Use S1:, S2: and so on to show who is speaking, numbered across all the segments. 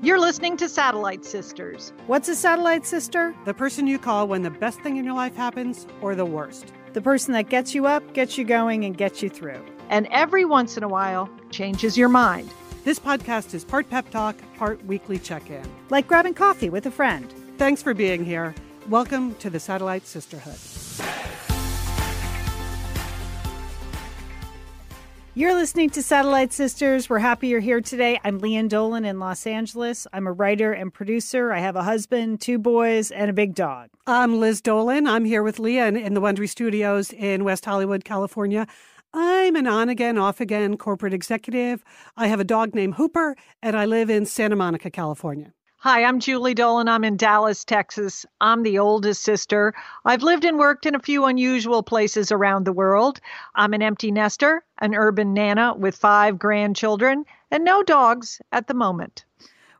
S1: You're listening to Satellite Sisters.
S2: What's a satellite sister?
S3: The person you call when the best thing in your life happens or the worst.
S2: The person that gets you up, gets you going, and gets you through.
S1: And every once in a while, changes your mind.
S3: This podcast is part pep talk, part weekly check in.
S2: Like grabbing coffee with a friend.
S3: Thanks for being here. Welcome to the Satellite Sisterhood.
S2: You're listening to Satellite Sisters. We're happy you're here today. I'm Lian Dolan in Los Angeles. I'm a writer and producer. I have a husband, two boys, and a big dog.
S3: I'm Liz Dolan. I'm here with Leah in the Wondery Studios in West Hollywood, California. I'm an on again, off again corporate executive. I have a dog named Hooper, and I live in Santa Monica, California.
S1: Hi, I'm Julie Dolan. I'm in Dallas, Texas. I'm the oldest sister. I've lived and worked in a few unusual places around the world. I'm an empty nester, an urban nana with five grandchildren, and no dogs at the moment.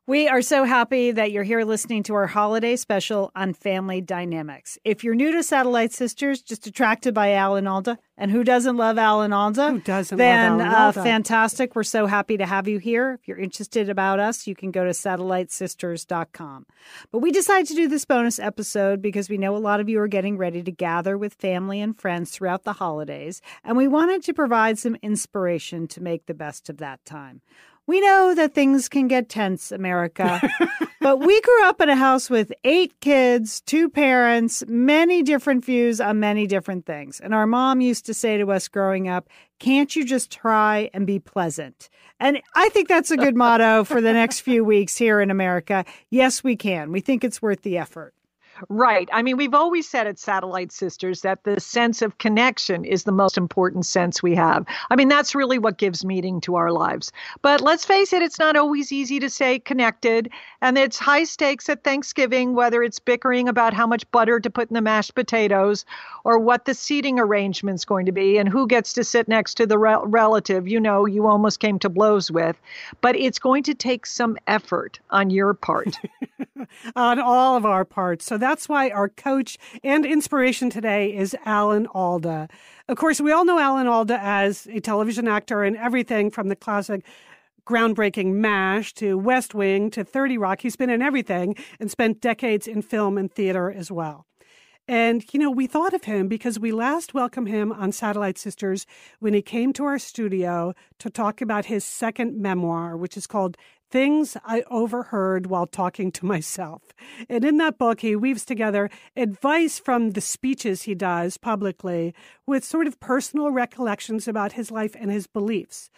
S2: We are so happy that you're here listening to our holiday special on family dynamics. If you're new to Satellite Sisters, just attracted by Alan Alda, and who doesn't love Alan Alda?
S3: Who doesn't
S2: then,
S3: love Alan Alda?
S2: Uh, fantastic. We're so happy to have you here. If you're interested about us, you can go to satellitesisters.com. But we decided to do this bonus episode because we know a lot of you are getting ready to gather with family and friends throughout the holidays, and we wanted to provide some inspiration to make the best of that time. We know that things can get tense, America, but we grew up in a house with eight kids, two parents, many different views on many different things. And our mom used to say to us growing up, can't you just try and be pleasant? And I think that's a good motto for the next few weeks here in America. Yes, we can. We think it's worth the effort.
S1: Right. I mean, we've always said at Satellite Sisters that the sense of connection is the most important sense we have. I mean, that's really what gives meaning to our lives. But let's face it, it's not always easy to stay connected. And it's high stakes at Thanksgiving, whether it's bickering about how much butter to put in the mashed potatoes or what the seating arrangement's going to be and who gets to sit next to the rel- relative you know you almost came to blows with. But it's going to take some effort on your part.
S3: on all of our parts. So that's why our coach and inspiration today is Alan Alda. Of course, we all know Alan Alda as a television actor and everything from the classic groundbreaking MASH to West Wing to 30 Rock. He's been in everything and spent decades in film and theater as well. And, you know, we thought of him because we last welcomed him on Satellite Sisters when he came to our studio to talk about his second memoir, which is called Things I Overheard While Talking to Myself. And in that book, he weaves together advice from the speeches he does publicly with sort of personal recollections about his life and his beliefs.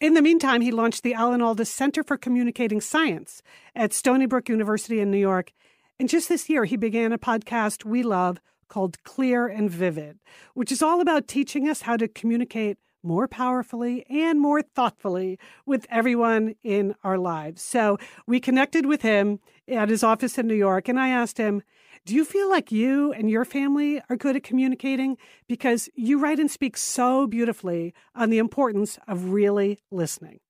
S3: In the meantime, he launched the Alan Alda Center for Communicating Science at Stony Brook University in New York. And just this year, he began a podcast we love called Clear and Vivid, which is all about teaching us how to communicate more powerfully and more thoughtfully with everyone in our lives. So we connected with him at his office in New York, and I asked him, Do you feel like you and your family are good at communicating? Because you write and speak so beautifully on the importance of really listening.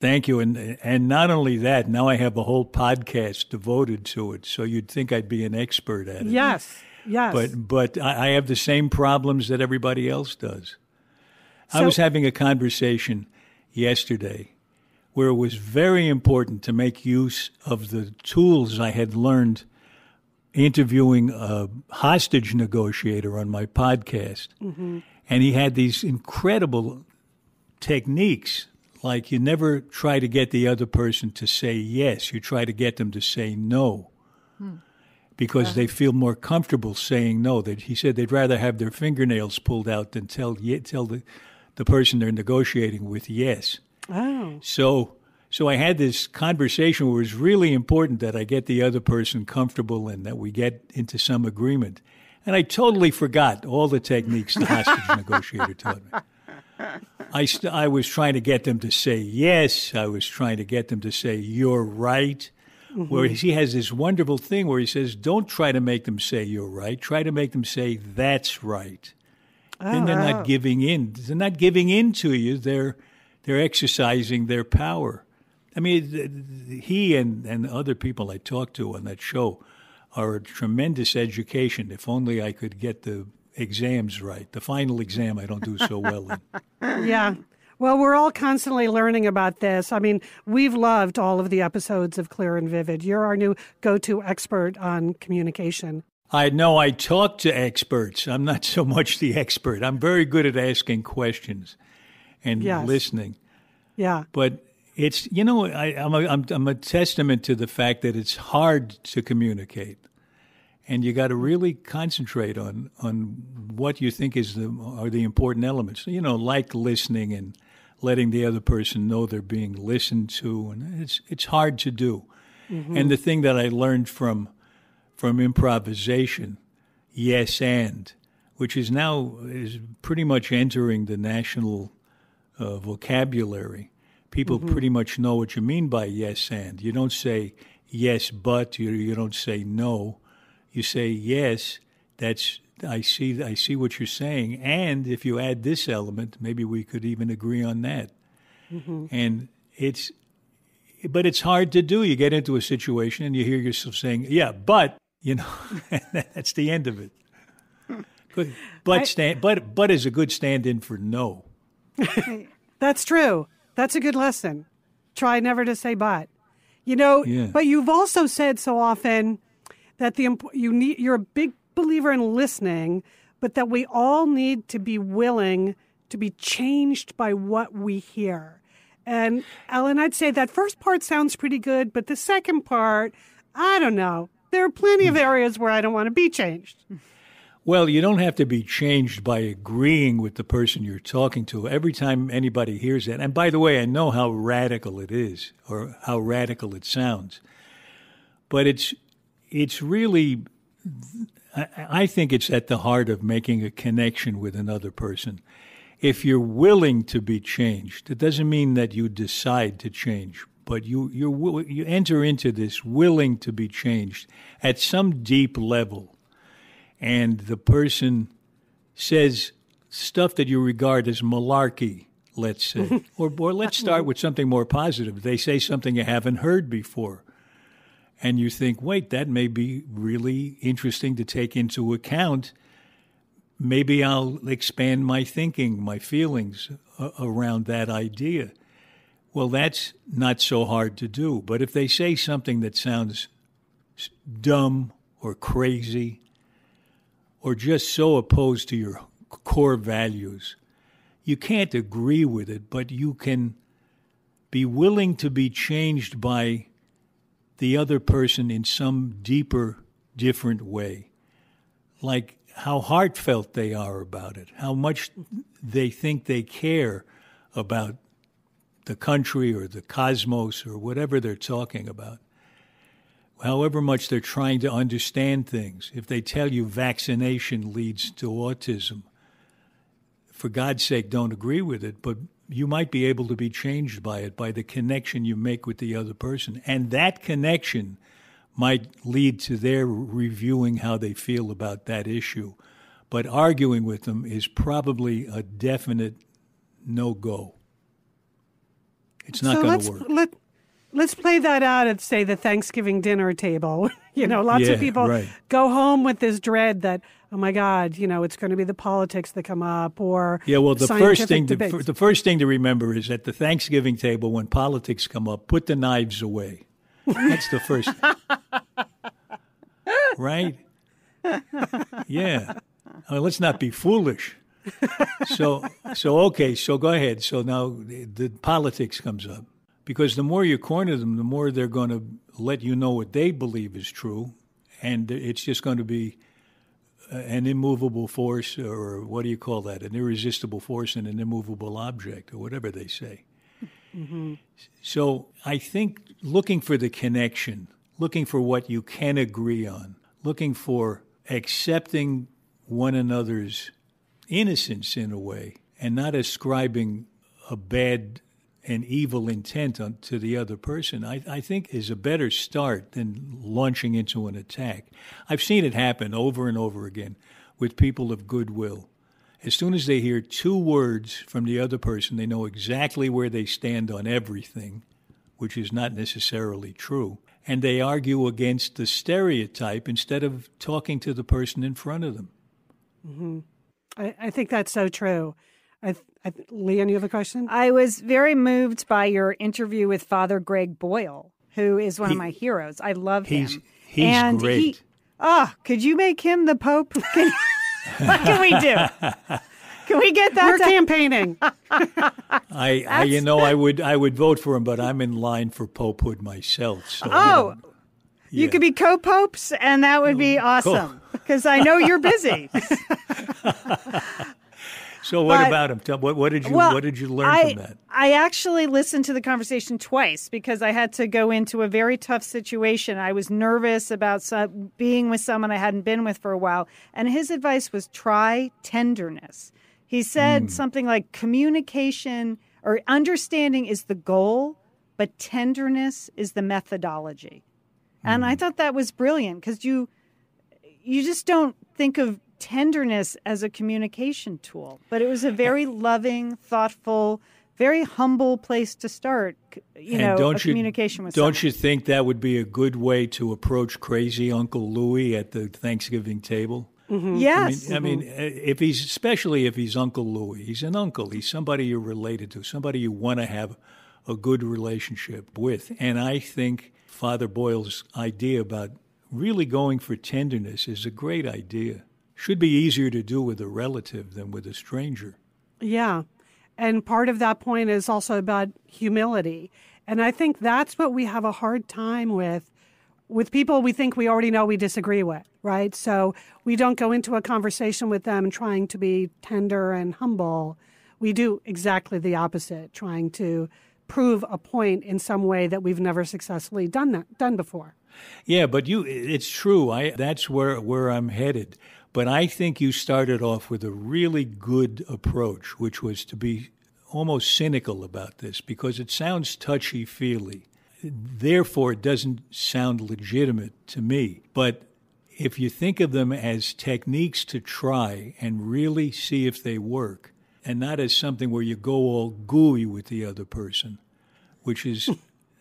S4: Thank you, and and not only that, now I have a whole podcast devoted to it. So you'd think I'd be an expert at it.
S3: Yes, yes.
S4: But but I I have the same problems that everybody else does. I was having a conversation yesterday where it was very important to make use of the tools I had learned interviewing a hostage negotiator on my podcast. Mm-hmm. And he had these incredible techniques like you never try to get the other person to say yes, you try to get them to say no. Hmm. Because they feel more comfortable saying no. That he said they'd rather have their fingernails pulled out than tell tell the the person they're negotiating with yes.
S3: oh,
S4: So so I had this conversation where it was really important that I get the other person comfortable and that we get into some agreement. And I totally forgot all the techniques the hostage negotiator taught me. I, st- I was trying to get them to say yes. I was trying to get them to say you're right. Mm-hmm. Whereas he has this wonderful thing where he says, don't try to make them say you're right. Try to make them say that's right. Oh, then they're not giving in. They're not giving in to you. They're they're exercising their power. I mean, he and, and other people I talked to on that show are a tremendous education. If only I could get the exams right. The final exam I don't do so well in.
S3: yeah. Well, we're all constantly learning about this. I mean, we've loved all of the episodes of Clear and Vivid. You're our new go to expert on communication.
S4: I know I talk to experts. I'm not so much the expert. I'm very good at asking questions and
S3: Yes.
S4: listening.
S3: Yeah.
S4: But it's, you know, I, I'm, a, I'm, I'm a testament to the fact that it's hard to communicate. And you got to really concentrate on, on what you think is the, are the important elements, you know, like listening and letting the other person know they're being listened to. And it's, it's hard to do. Mm-hmm. And the thing that I learned from, from improvisation, yes and, which is now is pretty much entering the national uh, vocabulary. People pretty much know what you mean by yes and. You don't say yes but. You you don't say no. You say yes. That's I see. I see what you're saying. And if you add this element, maybe we could even agree on that. And it's, but it's hard to do. You get into a situation and you hear yourself saying, "Yeah, but," you know, that's the end of it. But but stand, but but is a good stand-in for no.
S3: That's true. That's a good lesson. Try never to say but. You know,
S4: Yeah.
S3: but you've also said so often that the you need you're a big believer in listening, but that we all need to be willing to be changed by what we hear. And Alan, I'd say that first part sounds pretty good, but the second part, I don't know. There are plenty of hmm. areas where I don't want to be changed.
S4: Well, you don't have to be changed by agreeing with the person you're talking to every time anybody hears that. And by the way, I know how radical it is or how radical it sounds. But it's it's really I, I think it's at the heart of making a connection with another person. If you're willing to be changed, it doesn't mean that you decide to change, but you you're, you enter into this willing to be changed at some deep level and the person says stuff that you regard as malarkey, let's say, or, or let's start with something more positive. They say something you haven't heard before. And you think, wait, that may be really interesting to take into account. Maybe I'll expand my thinking, my feelings a- around that idea. Well, that's not so hard to do. But if they say something that sounds dumb or crazy, or just so opposed to your core values, you can't agree with it, but you can be willing to be changed by the other person in some deeper, different way. Like how heartfelt they are about it, how much they think they care about the country or the cosmos or whatever they're talking about however much they're trying to understand things. If they tell you vaccination leads to autism, for God's sake, don't agree with it, but you might be able to be changed by it, by the connection you make with the other person. And that connection might lead to their reviewing how they feel about that issue. But arguing with them is probably a definite no go. It's not
S3: so
S4: going
S3: let's
S4: to work.
S3: let let's play that out at say the Thanksgiving dinner table. you know, lots
S4: Yeah,
S3: of people
S4: right.
S3: go home with this dread that oh my God, you know, it's going to be the politics that come up or
S4: Yeah, well, the first thing to,
S3: debates.
S4: the first thing to remember is at the Thanksgiving table when politics come up, put the knives away. That's the first, right? Yeah. I mean, let's not be foolish. So, so okay. So go ahead. So now the, the politics comes up because the more you corner them, the more they're going to let you know what they believe is true, and it's just going to be an immovable force, or what do you call that? An irresistible force and an immovable object, or whatever they say. Mm-hmm. So I think looking for the connection, looking for what you can agree on, looking for accepting one another's innocence in a way, and not ascribing a bad and evil intent on, to the other person, I, I think is a better start than launching into an attack. I've seen it happen over and over again with people of goodwill. As soon as they hear two words from the other person, they know exactly where they stand on everything, which is not necessarily true. And they argue against the stereotype instead of talking to the person in front of them. Mm-hmm.
S3: I, I think that's so true. I, I, Lian, you have a question?
S2: I was very moved by your interview with Father Greg Boyle, who is one
S4: He-
S2: of my heroes. I love
S4: He's
S2: him.
S4: he's
S2: and
S4: great.
S2: He, oh, could you make him the Pope? Can, what can we do? Can we get that?
S3: We're
S2: to-
S3: campaigning.
S4: I, I you know I would I would vote for him, but I'm in line for popehood myself. So,
S2: Oh, you
S4: yeah.
S2: could be co-popes, and that would be awesome. Because I know you're busy.
S4: So what
S2: but-
S4: about him? Tell- What, what did you
S2: Well,
S4: What did you learn
S2: I,
S4: from that?
S2: I actually listened to the conversation twice because I had to go into a very tough situation. I was nervous about some, being with someone I hadn't been with for a while, and his advice was try tenderness. He said
S4: Hmm.
S2: something like communication or understanding is the goal, but tenderness is the methodology. And
S4: Hmm.
S2: I thought that was brilliant because you you just don't think of tenderness as a communication tool, but it was a very loving, thoughtful, very humble place to start. You
S4: And
S2: know,
S4: don't
S2: a
S4: you-
S2: communication with
S4: Don't
S2: someone.
S4: you think that would be a good way to approach crazy Uncle Louie at the Thanksgiving table?
S2: Yes,
S4: I mean, uh, if he's especially if he's Uncle Louie, he's an uncle. He's somebody you're related to, somebody you want to have a good relationship with. And I think Father Boyle's idea about really going for tenderness is a great idea. Should be easier to do with a relative than with a stranger.
S3: Yeah. And part of that point is also about humility. And I think that's what we have a hard time with with people we think we already know we disagree with, right? So we don't go into a conversation with them trying to be tender and humble. We do exactly the opposite, trying to prove a point in some way that we've never successfully done that done before.
S4: Yeah, but you it's true. I that's where where I'm headed. But I think you started off with a really good approach, which was to be almost cynical about this because it sounds touchy-feely. Therefore, it doesn't sound legitimate to me. But if you think of them as techniques to try and really see if they work, and not as something where you go all gooey with the other person, which is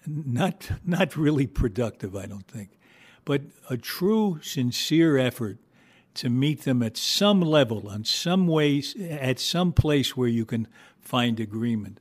S4: not not really productive, I don't think. But a true, sincere effort to meet them at some level, on some ways, at some place where you can find agreement.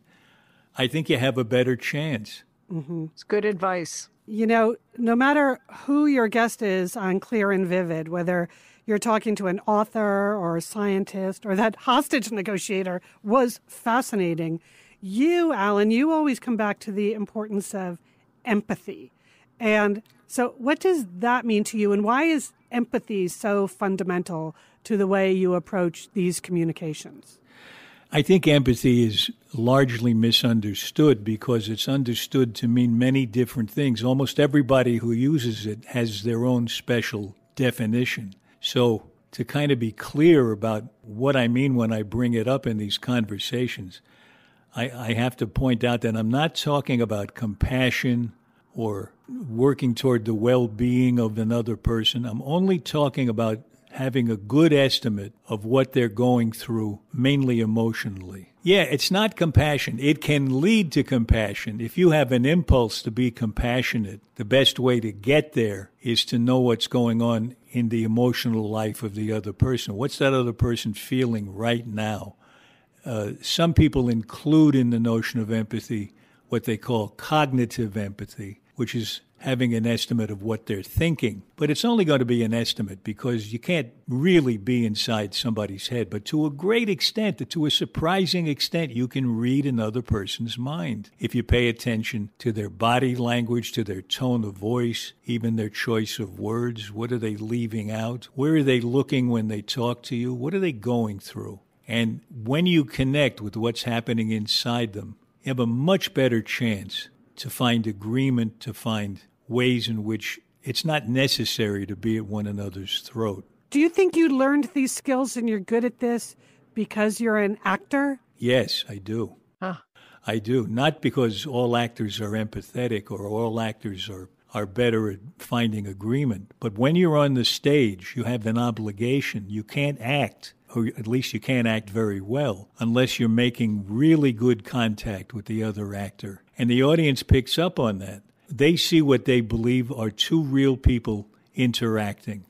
S4: I think you have a better chance. Mm-hmm.
S1: It's good advice.
S3: You know, no matter who your guest is on Clear and Vivid, whether you're talking to an author or a scientist or that hostage negotiator was fascinating. You, Alan, you always come back to the importance of empathy. And so, what does that mean to you, and why is empathy so fundamental to the way you approach these communications?
S4: I think empathy is largely misunderstood because it's understood to mean many different things. Almost everybody who uses it has their own special definition. So, to kind of be clear about what I mean when I bring it up in these conversations, I, I have to point out that I'm not talking about compassion or working toward the well being of another person. I'm only talking about having a good estimate of what they're going through, mainly emotionally. Yeah, it's not compassion. It can lead to compassion. If you have an impulse to be compassionate, the best way to get there is to know what's going on in the emotional life of the other person. What's that other person feeling right now? Uh, some people include in the notion of empathy what they call cognitive empathy, which is having an estimate of what they're thinking. But it's only going to be an estimate because you can't really be inside somebody's head. But to a great extent, to a surprising extent, you can read another person's mind if you pay attention to their body language, to their tone of voice, even their choice of words. What are they leaving out? Where are they looking when they talk to you? What are they going through? And when you connect with what's happening inside them, you have a much better chance to find agreement, to find ways in which it's not necessary to be at one another's throat.
S3: Do you think you learned these skills and you're good at this because you're an actor?
S4: Yes, I do.
S1: Huh.
S4: I do. Not because all actors are empathetic or all actors are, are better at finding agreement, but when you're on the stage, you have an obligation. You can't act, or at least you can't act very well, unless you're making really good contact with the other actor. And the audience picks up on that. They see what they believe are two real people interacting.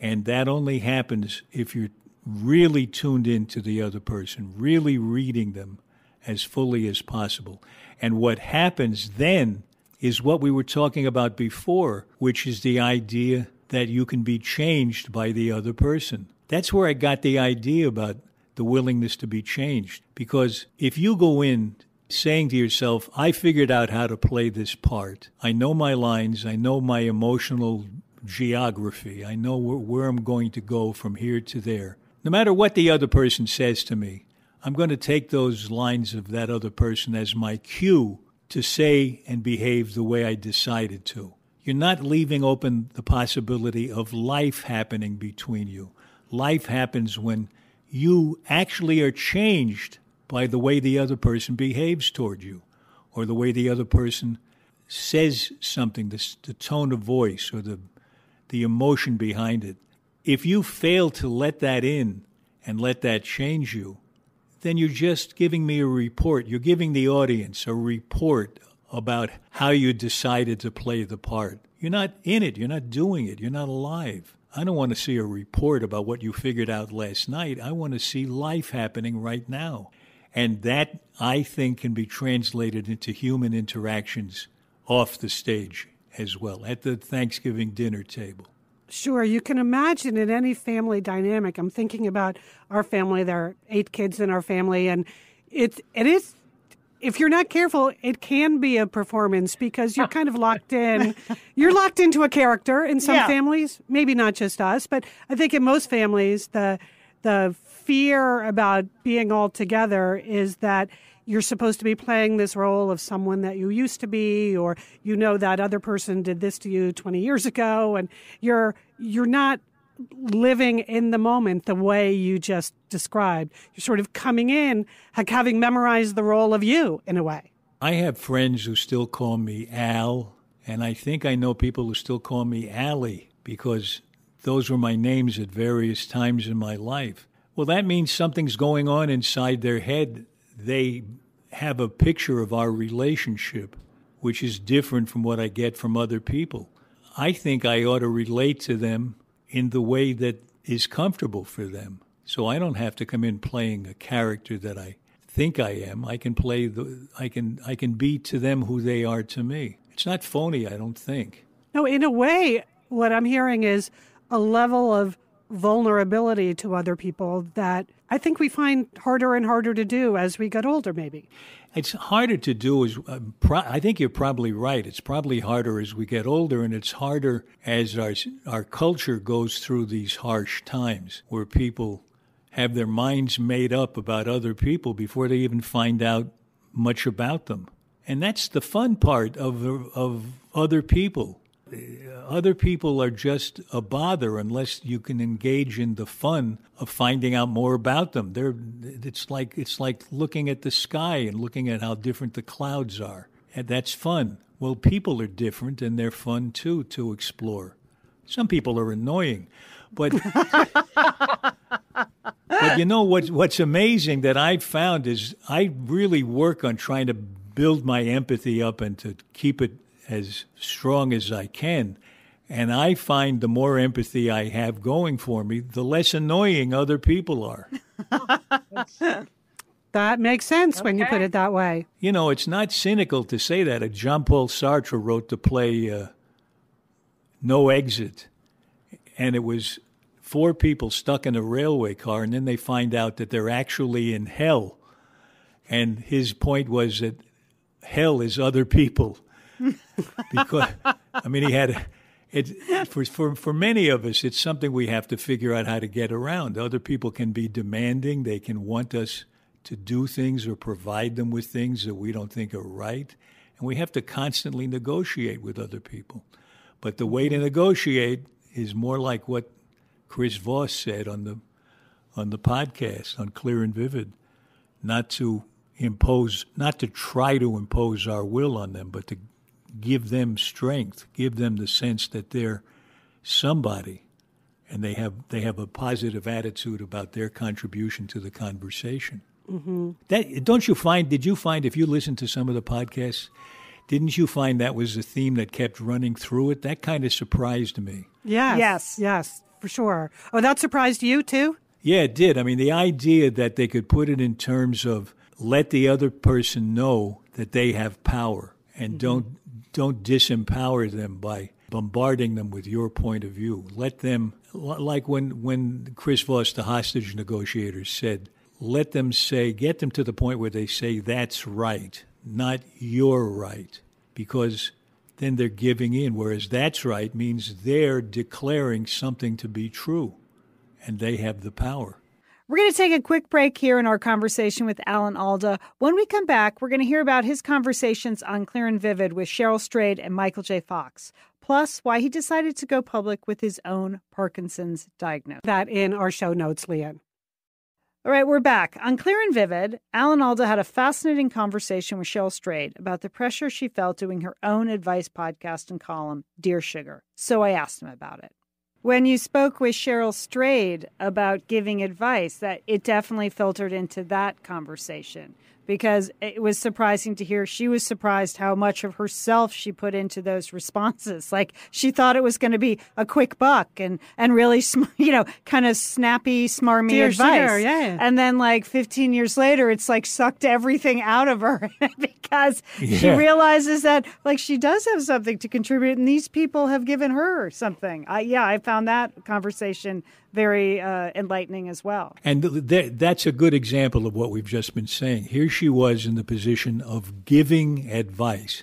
S4: And that only happens if you're really tuned into the other person, really reading them as fully as possible. And what happens then is what we were talking about before, which is the idea that you can be changed by the other person. That's where I got the idea about the willingness to be changed. Because if you go in saying to yourself, I figured out how to play this part, I know my lines, I know my emotional geography, I know where, where I'm going to go from here to there. No matter what the other person says to me, I'm going to take those lines of that other person as my cue to say and behave the way I decided to. You're not leaving open the possibility of life happening between you. Life happens when you actually are changed by the way the other person behaves toward you or the way the other person says something, the, the tone of voice or the, the emotion behind it. If you fail to let that in and let that change you, then you're just giving me a report. You're giving the audience a report about how you decided to play the part. You're not in it. You're not doing it. You're not alive. I don't want to see a report about what you figured out last night. I want to see life happening right now. And that, I think, can be translated into human interactions off the stage as well, at the Thanksgiving dinner table.
S3: Sure, you can imagine in any family dynamic. I'm thinking about our family. There are eight kids in our family, and it it is. If you're not careful, it can be a performance because you're kind of locked in. You're locked into a character in some
S1: Yeah.
S3: families, maybe not just us, but I think in most families, the the fear about being all together is that you're supposed to be playing this role of someone that you used to be or you know that other person did this to you 20 years ago and you're you're not living in the moment the way you just described you're sort of coming in like having memorized the role of you in a way
S4: I have friends who still call me Al, and I think I know people who still call me Allie because those were my names at various times in my life. Well, that means something's going on inside their head. They have a picture of our relationship, which is different from what I get from other people. I think I ought to relate to them in the way that is comfortable for them. So I don't have to come in playing a character that I think I am. I can play the I can I can be to them who they are to me. It's not phony, I don't think.
S3: no in a way what i'm hearing is a level of vulnerability to other people that i think we find harder and harder to do as we get older maybe
S4: It's harder to do as uh, pro- I think you're probably right. It's probably harder as we get older, and it's harder as our our culture goes through these harsh times where people have their minds made up about other people before they even find out much about them, and that's the fun part of of other people. Uh, other people are just a bother unless you can engage in the fun of finding out more about them. They're, it's like it's like looking at the sky and looking at how different the clouds are, and that's fun. Well, people are different, and they're fun too to explore. Some people are annoying, but but you know what? What's amazing that I've found is I really work on trying to build my empathy up and to keep it as strong as I can. And I find the more empathy I have going for me, the less annoying other people are.
S3: that makes sense when you put it that way
S4: You know, it's not cynical to say that. Jean Paul Sartre wrote the play uh, No Exit, and it was four people stuck in a railway car, and then they find out that they're actually in hell. And his point was that hell is other people. Because, I mean, he had. It, for, for, for many of us, it's something we have to figure out how to get around. Other people can be demanding, they can want us to do things or provide them with things that we don't think are right. And we have to constantly negotiate with other people. But the way to negotiate is more like what Chris Voss said on the on the podcast on Clear and Vivid, not to impose, not to try to impose our will on them, but to give them strength, give them the sense that they're somebody, and they have they have a positive attitude about their contribution to the conversation. Mm-hmm. That don't you find? Did you find if you listen to some of the podcasts? Didn't you find that was a theme that kept running through it? That kind of surprised me.
S3: Yes.
S2: Yes.
S3: Yes, for sure. Oh, that surprised you too?
S4: Yeah, it did. I mean, the idea that they could put it in terms of let the other person know that they have power and mm-hmm. don't don't disempower them by bombarding them with your point of view. Let them like when when Chris Voss, the hostage negotiator, said, let them say, get them to the point where they say that's right, not you're right, because then they're giving in. Whereas that's right means they're declaring something to be true, and they have the power.
S2: We're going to take a quick break here in our conversation with Alan Alda. When we come back, we're going to hear about his conversations on Clear and Vivid with Cheryl Strayed and Michael J. Fox, plus why he decided to go public with his own Parkinson's diagnosis.
S3: That in our show notes, Lian.
S2: All right, we're back. On Clear and Vivid, Alan Alda had a fascinating conversation with Cheryl Strayed about the pressure she felt doing her own advice podcast and column, Dear Sugar. So I asked him about it. When you spoke with Cheryl Strayed about giving advice, that it definitely filtered into that conversation because it was surprising to hear she was surprised how much of herself she put into those responses. Like she thought it was going to be a quick buck and and really you know kind of snappy, smarmy
S3: Dear
S2: advice.
S3: Sugar, yeah.
S2: And then like 15 years later, it's like sucked everything out of her because yeah. she realizes that like she does have something to contribute, and these people have given her something. I, yeah, I found that conversation very uh, enlightening as well.
S4: And th- that's a good example of what we've just been saying. Here she was in the position of giving advice.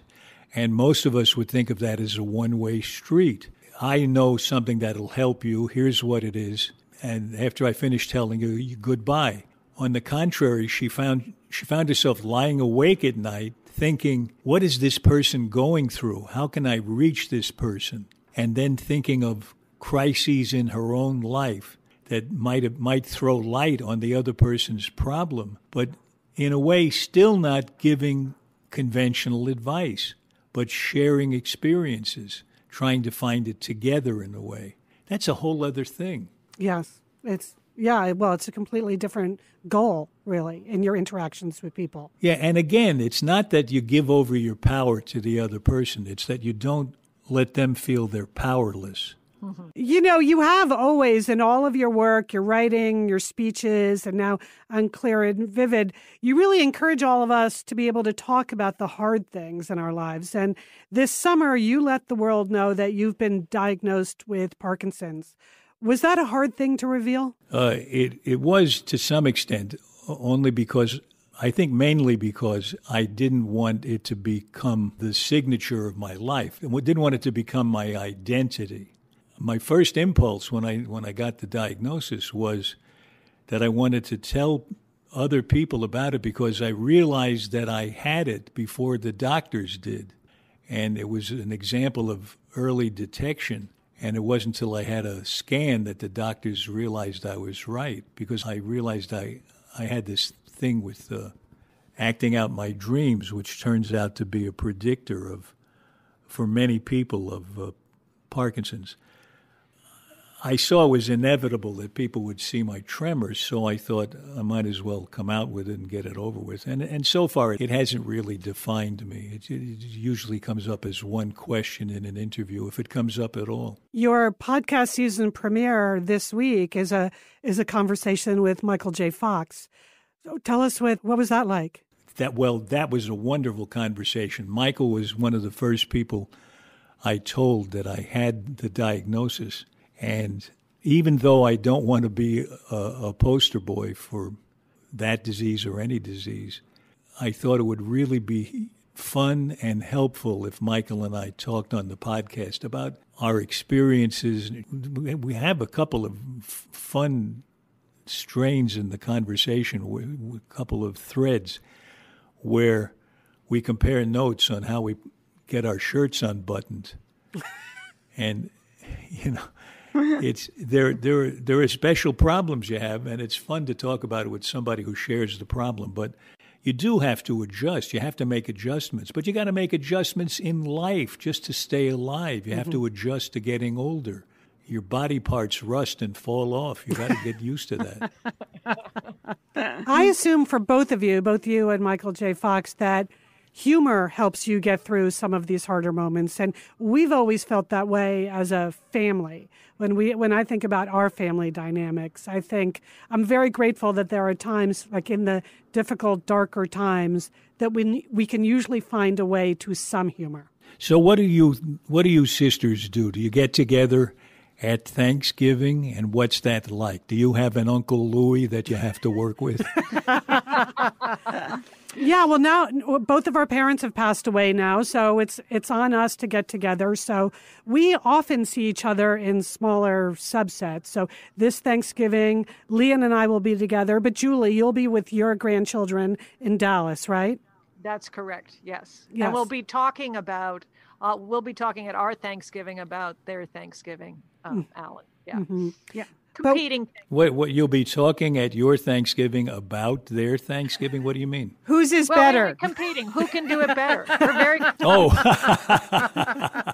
S4: And most of us would think of that as a one way street. I know something that'll help you. Here's what it is. And after I finish telling you, goodbye. On the contrary, she found she found herself lying awake at night thinking, what is this person going through? How can I reach this person? And then thinking of crises in her own life that might have, might throw light on the other person's problem, but in a way still not giving conventional advice, but sharing experiences, trying to find it together in a way. That's a whole other thing.
S3: Yes, it's yeah, well, it's a completely different goal, really, in your interactions with people.
S4: Yeah, and again, it's not that you give over your power to the other person, it's that you don't let them feel they're powerless.
S3: Mm-hmm. You know, you have always in all of your work, your writing, your speeches, and now on Clear and Vivid, you really encourage all of us to be able to talk about the hard things in our lives. And this summer, you let the world know that you've been diagnosed with Parkinson's. Was that a hard thing to reveal?
S4: Uh, it it was to some extent, only because I think mainly because I didn't want it to become the signature of my life. I didn't want it to become my identity my first impulse when I when I got the diagnosis was that I wanted to tell other people about it because I realized that I had it before the doctors did. And it was an example of early detection. And it wasn't until I had a scan that the doctors realized I was right because I realized I, I had this thing with uh, acting out my dreams, which turns out to be a predictor of, for many people, of uh, Parkinson's. I saw it was inevitable that people would see my tremors, so I thought I might as well come out with it and get it over with. And and so far, it hasn't really defined me. It, it usually comes up as one question in an interview, if it comes up at all.
S3: Your podcast season premiere this week is a is a conversation with Michael J. Fox. So tell us what what was that like?
S4: That well, that was a wonderful conversation. Michael was one of the first people I told that I had the diagnosis and even though I don't want to be a, a, poster boy for that disease or any disease, I thought it would really be fun and helpful if Michael and I talked on the podcast about our experiences. We have a couple of fun strains in the conversation, a couple of threads where we compare notes on how we get our shirts unbuttoned. and, you know, it's there there there are special problems you have and it's fun to talk about it with somebody who shares the problem but you do have to adjust. You have to make adjustments but you got to make adjustments in life just to stay alive. You have mm-hmm. to adjust to getting older. Your body parts rust and fall off. You got to get used to that.
S3: I assume for both of you both you and michael j. Fox that humor helps you get through some of these harder moments. And we've always felt that way as a family. When we when I think about our family dynamics, I think I'm very grateful that there are times like in the difficult, darker times that we we can usually find a way to some humor.
S4: So what do you what do you sisters do? Do you get together at Thanksgiving and what's that like? Do you have an Uncle Louis that you have to work with?
S3: Yeah, well now both of our parents have passed away now, so it's it's on us to get together. So we often see each other in smaller subsets. So this Thanksgiving, Lian and I will be together, but Julie, you'll be with your grandchildren in Dallas, right?
S1: That's correct. Yes.
S3: Yes.
S1: And we'll be talking about uh, we'll be talking at our Thanksgiving about their Thanksgiving, um, Alan. Yeah.
S3: Yeah.
S1: Competing.
S4: what what you'll be talking at your Thanksgiving about their Thanksgiving? What do you mean?
S3: Whose is
S1: well,
S3: better?
S1: we're competing. Who can do it better? We're very
S4: Oh,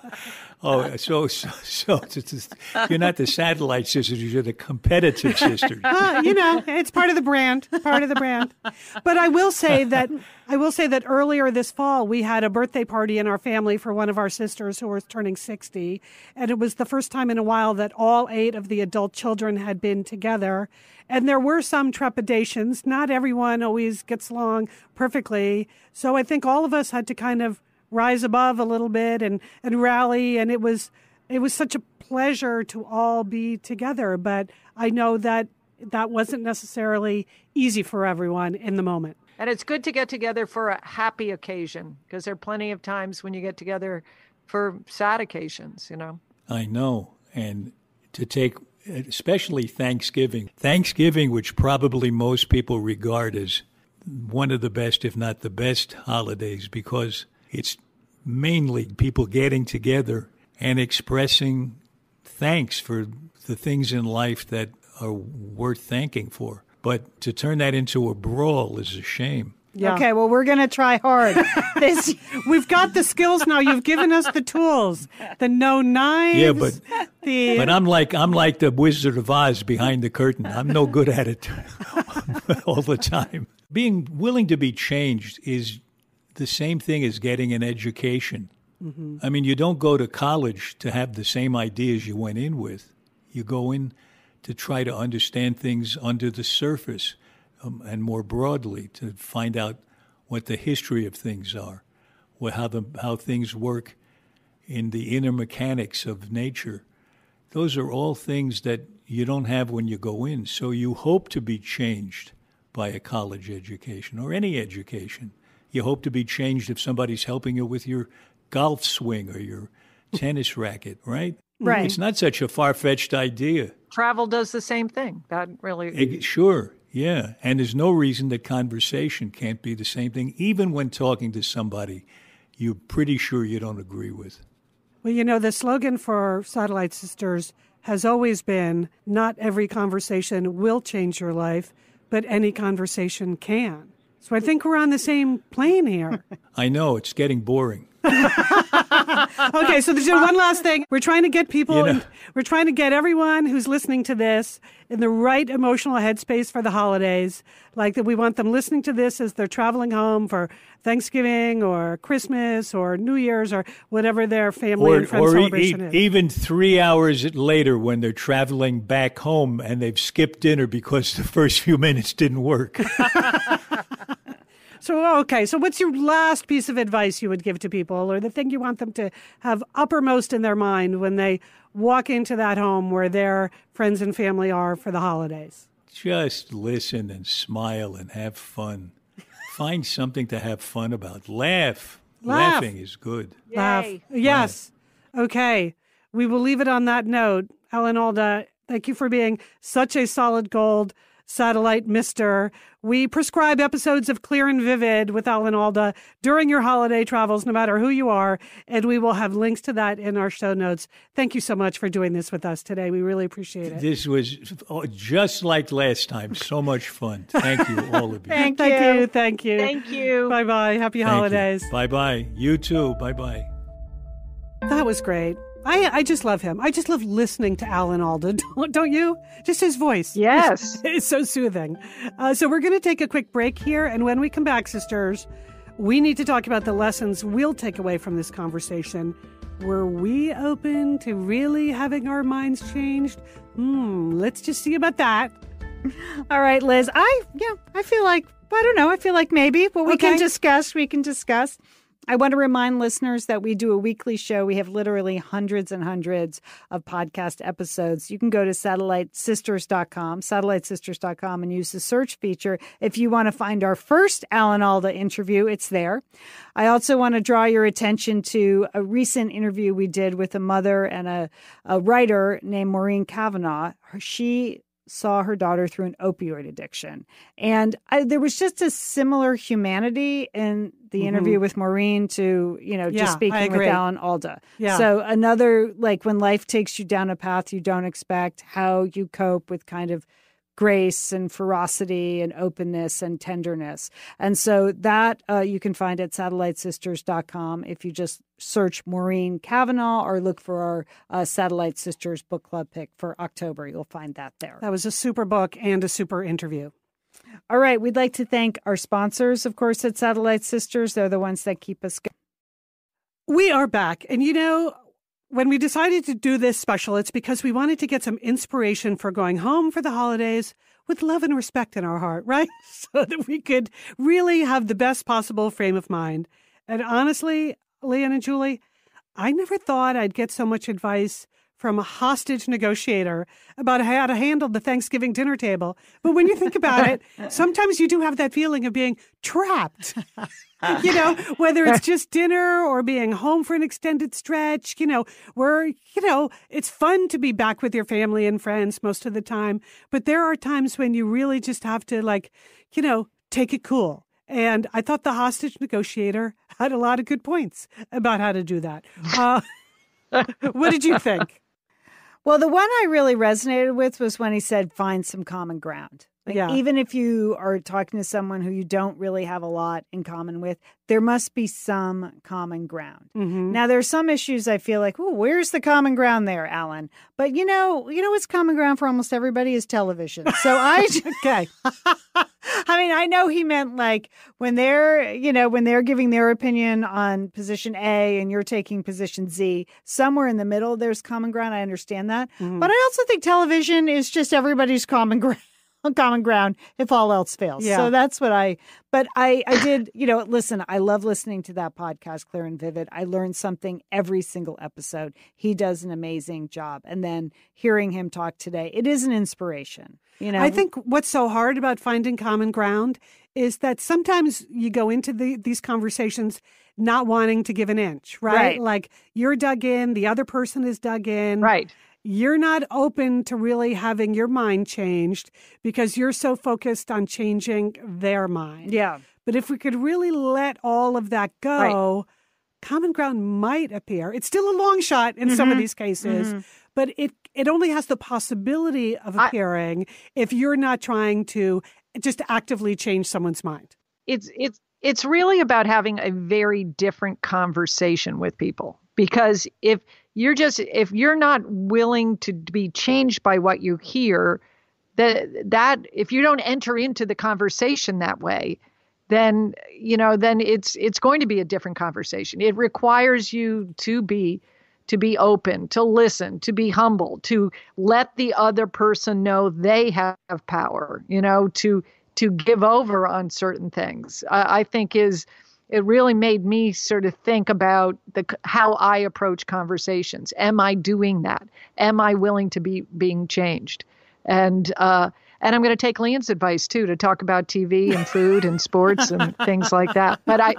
S4: oh, so so, so it's- it's- you're not the satellite sisters; you're the competitive sisters.
S3: Uh, you know, it's part of the brand, part of the brand. But I will say that I will say that earlier this fall we had a birthday party in our family for one of our sisters who was turning 60, and it was the first time in a while that all 8 of the adult children had been together. And there were some trepidations. Not everyone always gets along perfectly. So I think all of us had to kind of rise above a little bit and and rally and it was it was such a pleasure to all be together, but I know that that wasn't necessarily easy for everyone in the moment.
S1: And it's good to get together for a happy occasion because there are plenty of times when you get together for sad occasions, you know.
S4: I know, and to take especially Thanksgiving, Thanksgiving, which probably most people regard as one of the best, if not the best, holidays because it's mainly people getting together and expressing thanks for the things in life that are worth thanking for. But to turn that into a brawl is a shame.
S3: Yeah.
S2: Okay, well, we're going to try hard. this
S3: We've got the skills now. You've given us the tools. The no knives.
S4: Yeah, but
S3: the
S4: but I'm like I'm like the Wizard of Oz behind the curtain. I'm no good at it all the time. Being willing to be changed is the same thing as getting an education. Mm-hmm. I mean, you don't go to college to have the same ideas you went in with. You go in to try to understand things under the surface um, and more broadly to find out what the history of things are, what, how, the, how things work in the inner mechanics of nature. Those are all things that you don't have when you go in. So you hope to be changed by a college education or any education. You hope to be changed if somebody's helping you with your golf swing or your tennis racket, right?
S2: Right.
S4: It's not such a far fetched idea.
S1: Travel does the same thing. That really
S4: Eh, Sure, yeah. And there's no reason that conversation can't be the same thing, even when talking to somebody you're pretty sure you don't agree with.
S3: Well, you know, the slogan for Satellite Sisters has always been not every conversation will change your life, but any conversation can. So I think we're on the same plane here.
S4: I know it's getting boring.
S3: okay, so there's one last thing. We're trying to get people,
S4: You know-
S3: in- we're trying to get everyone who's listening to this in the right emotional headspace for the holidays. Like that, we want them listening to this as they're traveling home for Thanksgiving or Christmas or New Year's or whatever their family
S4: Or,
S3: and friend
S4: or e-
S3: celebration
S4: e-
S3: is.
S4: even three hours later when they're traveling back home and they've skipped dinner because the first few minutes didn't work.
S3: So, okay, so what's your last piece of advice you would give to people or the thing you want them to have uppermost in their mind when they walk into that home where their friends and family are for the holidays?
S4: Just listen and smile and have fun. Find something to have fun about. Laugh.
S3: Laugh.
S4: Laughing is good.
S3: Laugh.
S1: Yay.
S3: Yes. Okay. We will leave it on that note. Alan Alda, thank you for being such a solid gold satellite mister. We prescribe episodes of Clear and Vivid with Alan Alda during your holiday travels, no matter who you are, and we will have links to that in our show notes. Thank you so much for doing this with us today. We really appreciate it.
S4: This was just like last time. So much fun. Thank you, all of you.
S2: Thank
S3: Thank
S2: you.
S3: you. Thank you.
S1: Thank you.
S3: Bye bye. Happy holidays.
S4: Bye bye. You too. Bye bye.
S3: That was great. I, I just love him. I just love listening to Alan Alda, don't, don't you? Just his voice.
S1: Yes.
S3: It's so soothing. Uh, so we're going to take a quick break here. And when we come back, sisters, We need to talk about the lessons we'll take away from this conversation. Were we open to really having our minds changed? Hmm, let's just see about that.
S2: All right, Liz. I yeah, I feel like I don't know. I feel like maybe, but we
S3: Okay.
S2: can discuss. We can discuss. I want to remind listeners that we do a weekly show. We have literally hundreds and hundreds of podcast episodes. You can go to satellitesisters.com, satellitesisters.com, and use the search feature. If you want to find our first Alan Alda interview, it's there. I also want to draw your attention to a recent interview we did with a mother and a, a writer named Maureen Cavanagh. She saw her daughter through an opioid addiction. And I, there was just a similar humanity in the interview with Maureen to, you know,
S3: Mm-hmm. Yeah,
S2: just speaking with. Alan Alda.
S3: Yeah.
S2: So another, like when life takes you down a path you don't expect, how you cope with kind of grace and ferocity and openness and tenderness. And so that uh, you can find at satellitesisters.com if you just search Maureen Cavanagh or look for our uh, Satellite Sisters book club pick for October. You'll find that there.
S3: That was a super book and a super interview.
S2: All right. We'd like to thank our sponsors, of course, at Satellite Sisters. They're the ones that keep us going.
S3: We are back. And you know, when we decided to do this special, it's because we wanted to get some inspiration for going home for the holidays with love and respect in our heart, right? So that we could really have the best possible frame of mind. And honestly, Lian and Julie, I never thought I'd get so much advice from a hostage negotiator about how to handle the Thanksgiving dinner table. But when you think about it, sometimes you do have that feeling of being trapped. you know, whether it's just dinner or being home for an extended stretch, you know, where, you know, it's fun to be back with your family and friends most of the time. But there are times when you really just have to, like, you know, take it cool. And I thought the hostage negotiator had a lot of good points about how to do that. Uh, what did you think?
S2: Well, the one I really resonated with was when he said, find some common ground. Like,
S3: Yeah.
S2: Even if you are talking to someone who you don't really have a lot in common with, there must be some common ground.
S3: Mm-hmm.
S2: Now, there are some issues I feel like, oh, where's the common ground there, Alan? But you know, you know what's common ground for almost everybody is television. So I,
S3: Okay.
S2: I mean, I know he meant like when they're, you know, when they're giving their opinion on position A and you're taking position Z, somewhere in the middle, there's common ground. I understand that.
S3: Mhm.
S2: But I also think television is just everybody's common ground. Common ground if all else fails
S3: Yeah.
S2: so that's what i but i i did you know listen i love listening to that podcast Clear and Vivid i learned something every single episode he does an amazing job and then hearing him talk today it is an inspiration you know
S3: I think what's so hard about finding common ground is that sometimes you go into the, these conversations not wanting to give an inch, right?
S2: Right.
S3: Like you're dug in, the other person is dug in.
S1: Right.
S3: You're not open to really having your mind changed because you're so focused on changing their mind.
S2: yeah
S3: But if we could really let all of that go, common ground might appear. It's still a long shot in some of mm-hmm. these cases, mm-hmm. but it it only has the possibility of
S1: I-
S3: appearing if you're not trying to just actively change someone's mind.
S1: it's it's it's really about having a very different conversation with people because if you're just if you're not willing to be changed by what you hear that that if you don't enter into the conversation that way then you know then it's it's going to be a different conversation. It requires you to be to be open to listen to be humble to let the other person know they have power you know to to give over on certain things. I, I think is it really made me sort of think about the how i approach conversations am i doing that am i willing to be being changed and uh and I'm going to take Lian's advice too to talk about TV and food and sports and things like that. But I,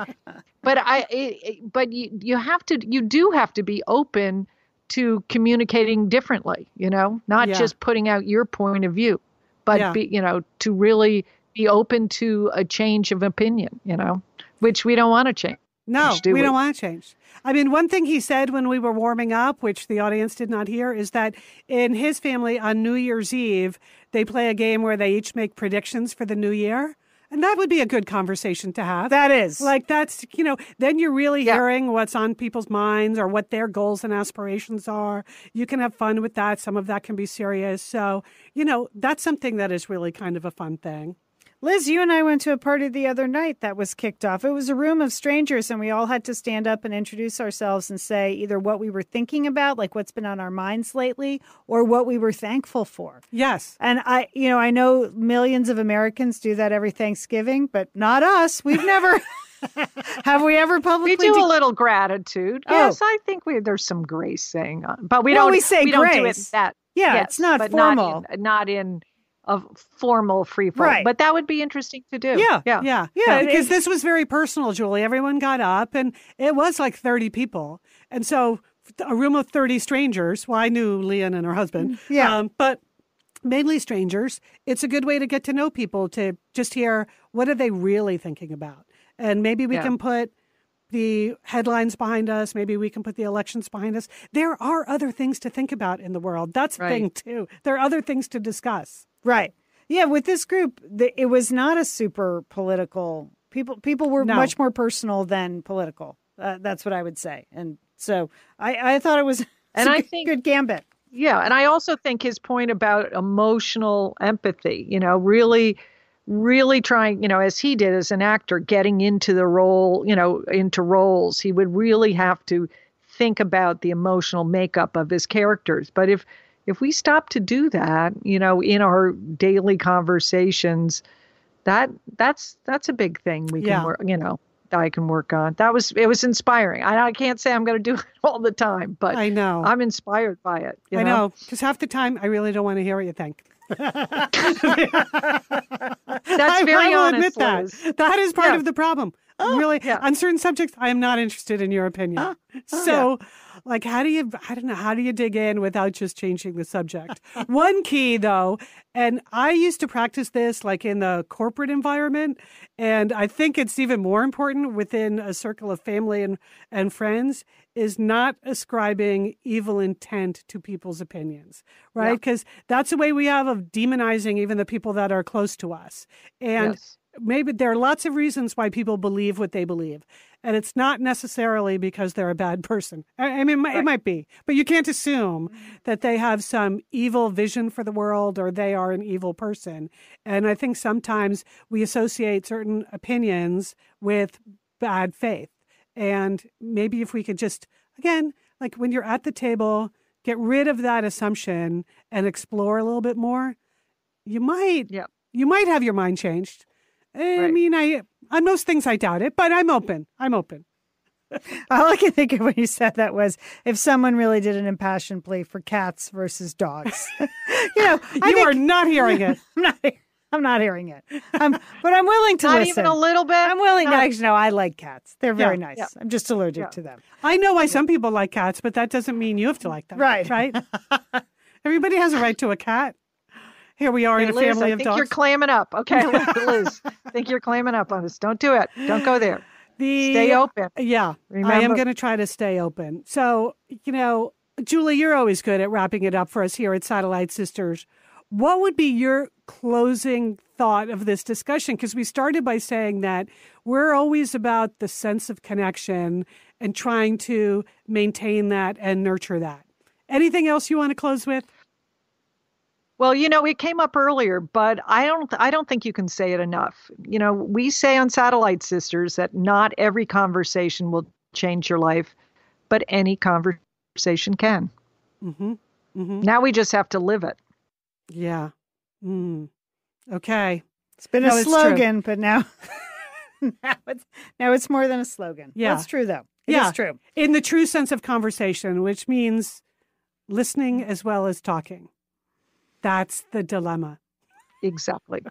S1: but I, it, it- but you you have to you do have to be open to communicating differently. You know, not
S3: Yeah.
S1: just putting out your point of view, but
S3: Yeah.
S1: be you know to really be open to a change of opinion. You know, which we don't want to change.
S3: No,
S1: do
S3: we
S1: we?
S3: don't want to change. I mean, one thing he said when we were warming up, which the audience did not hear, is that in his family on New Year's Eve, they play a game where they each make predictions for the new year. And that would be a good conversation to have.
S2: that is
S3: Like that's, you know, then you're really
S1: Yeah.
S3: hearing what's on people's minds or what their goals and aspirations are. You can have fun with that. Some of that can be serious. So, you know, that's something that is really kind of a fun thing.
S2: Liz, you and I went to a party the other night that was kicked off. It was a room of strangers, and we all had to stand up and introduce ourselves and say either what we were thinking about, like what's been on our minds lately, or what we were thankful for.
S3: Yes.
S2: And I, you know, I know millions of Americans do that every Thanksgiving, but not us. We've never. Have we ever publicly?
S1: We do a little gratitude. Oh. Yes, I think we there's some grace saying on, but we
S2: well,
S1: don't.
S2: We say
S1: we
S2: grace.
S1: don't do it that.
S2: Yeah,
S1: yes,
S2: it's not
S1: but
S2: formal.
S1: Not in, not in a formal free fall.
S2: Right.
S1: But that would be interesting to do.
S3: Yeah.
S1: Yeah.
S3: Yeah.
S2: Yeah,
S3: Because this was very personal, Julie. Everyone got up and it was like 30 people. And so a room of 30 strangers. Well, I knew Lian and her husband.
S2: Yeah.
S3: Um, but mainly strangers. It's a good way to get to know people to just hear what are they really thinking about. And maybe we
S1: Yeah.
S3: can put the headlines behind us. Maybe we can put the elections behind us. There are other things to think about in the world. That's the thing, too. There are other things to discuss.
S2: Right. Yeah, with this group, the, it was not a super political. People people were
S3: No.
S2: much more personal than political. Uh, that's what I would say. And so I, I thought it was
S1: And
S2: a
S1: I
S2: good-
S1: think-
S2: good gambit.
S1: Yeah, and I also think his point about emotional empathy, you know, really really trying, you know, as he did as an actor getting into the role, you know, into roles, he would really have to think about the emotional makeup of his characters. But if if we stop to do that, you know, in our daily conversations, that that's that's a big thing we can work, you know, that I can work on. That was it was inspiring. I, I can't say I'm going to do it all the time, but
S3: I know.
S1: I'm inspired by it. you
S3: I know. Because half the time, I really don't want to hear what you think.
S1: That's very
S3: I will
S1: honest,
S3: admit that.
S1: Liz.
S3: That is part
S1: Yeah.
S3: of the problem. Oh, mm, really,
S1: yeah.
S3: on certain subjects, I am not interested in your opinion. Ah, ah, so, like, how do you? I don't know. How do you dig in without just changing the subject? One key, though, and I used to practice this, like in the corporate environment, and I think it's even more important within a circle of family and and friends. Is not ascribing evil intent to people's opinions, right?
S1: Yeah.
S3: Because that's a way we have of demonizing even the people that are close to us. And
S1: Yes.
S3: maybe there are lots of reasons why people believe what they believe. And it's not necessarily because they're a bad person. I, I mean, it might, it might be, but you can't assume mm-hmm. that they have some evil vision for the world or they are an evil person. And I think sometimes we associate certain opinions with bad faith. And maybe if we could just, again, like when you're at the table, get rid of that assumption and explore a little bit more, you might
S1: Yep.
S3: you might have your mind changed. I
S1: Right.
S3: mean, I on most things I doubt it, but I'm open. I'm open.
S2: All I can think of when you said that was if someone really did an impassioned plea for cats versus dogs. you know, I
S3: you
S2: think,
S3: are not hearing it.
S2: I'm not. I'm not hearing it. Um, but I'm willing to
S1: Not
S2: listen.
S1: even a little bit.
S2: I'm willing.
S1: Not-
S2: actually, no, I like cats. They're very
S3: Yeah,
S2: nice.
S1: yeah.
S2: I'm just allergic
S1: Yeah.
S2: to them.
S3: I know why some people like cats, but that doesn't mean you have to like them.
S2: Right.
S3: Right. Everybody has a right to a cat. Here we are
S1: Hey,
S3: in a
S1: Liz,
S3: family
S1: I
S3: of
S1: think
S3: dogs.
S1: you're clamming up. Okay, Liz, I think you're clamming up on us. Don't do it. Don't go there.
S3: the,
S1: Stay open.
S3: Yeah, I am going to try to stay open. So, you know, Julie, you're always good at wrapping it up for us here at Satellite Sisters. What would be your closing thought of this discussion? Because we started by saying that we're always about the sense of connection and trying to maintain that and nurture that. Anything else you want to close with?
S1: Well, you know, it came up earlier, but I don't I don't think you can say it enough. You know, we say on Satellite Sisters that not every conversation will change your life, but any conversation can.
S3: Mm-hmm. Mm-hmm.
S1: Now we just have to live it.
S3: Yeah. Mm. Okay.
S2: It's been
S3: No,
S2: a
S3: it's true.
S2: slogan, but now, now it's now it's more than a slogan.
S3: Yeah.
S2: that's true though. It is
S3: Yeah.
S2: true.
S3: In the true sense of conversation, which means listening as well as talking. That's the dilemma.
S1: Exactly.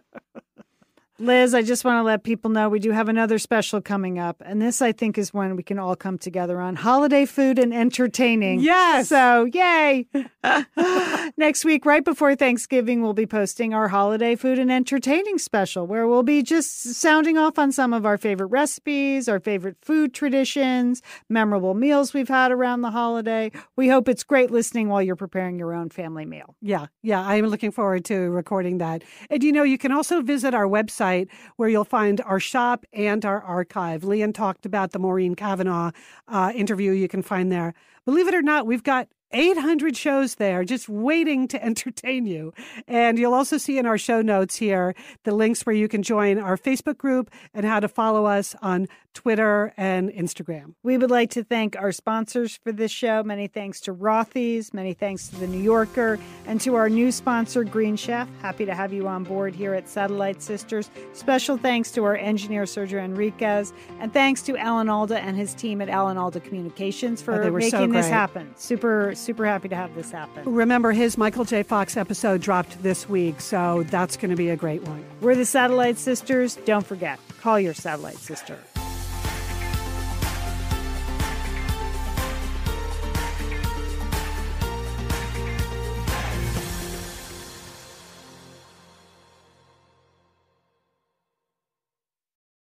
S2: Liz, I just want to let people know we do have another special coming up. And this, I think, is one we can all come together on holiday food and entertaining.
S3: Yes.
S2: So, yay. Next week, right before Thanksgiving, we'll be posting our holiday food and entertaining special, where we'll be just sounding off on some of our favorite recipes, our favorite food traditions, memorable meals we've had around the holiday. We hope it's great listening while you're preparing your own family meal.
S3: Yeah, yeah, I'm looking forward to recording that. And you know, you can also visit our website where you'll find our shop and our archive. Lian talked about the Maureen Cavanagh uh, interview you can find there. Believe it or not, we've got 800 shows there just waiting to entertain you. And you'll also see in our show notes here the links where you can join our Facebook group and how to follow us on Twitter and Instagram.
S2: We would like to thank our sponsors for this show. Many thanks to Rothy's, many thanks to The New Yorker, and to our new sponsor, Green Chef. Happy to have you on board here at Satellite Sisters. Special thanks to our engineer, Sergio Enriquez, and thanks to Alan Alda and his team at Alan Alda Communications for
S3: oh,
S2: making
S3: so
S2: this happen. Super, super happy to have this happen.
S3: Remember, his Michael J. Fox episode dropped this week, so that's going to be a great one.
S2: We're the Satellite Sisters. Don't forget, call your satellite sister.